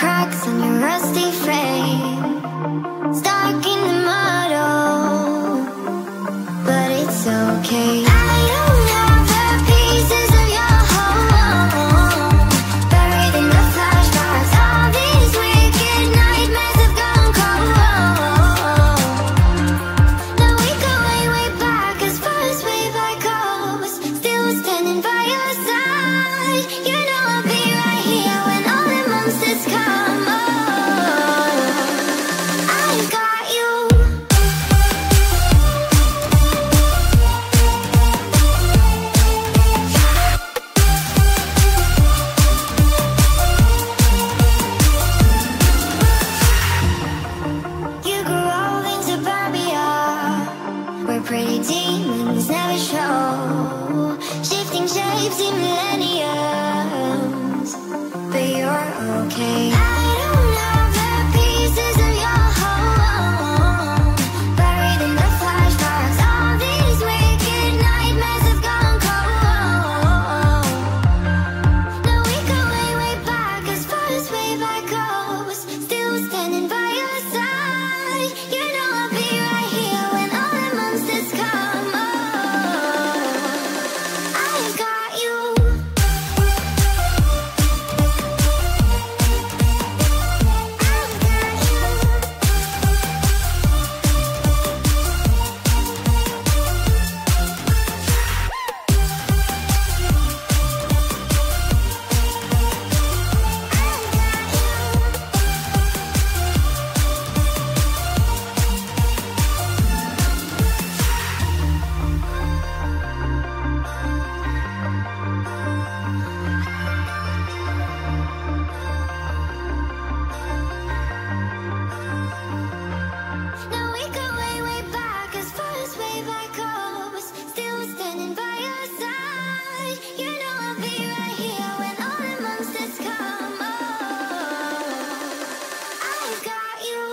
cracks in your rusty frame. Stuck in the mud, But it's okay. Pretty demons never show. Shifting shapes in millennia. you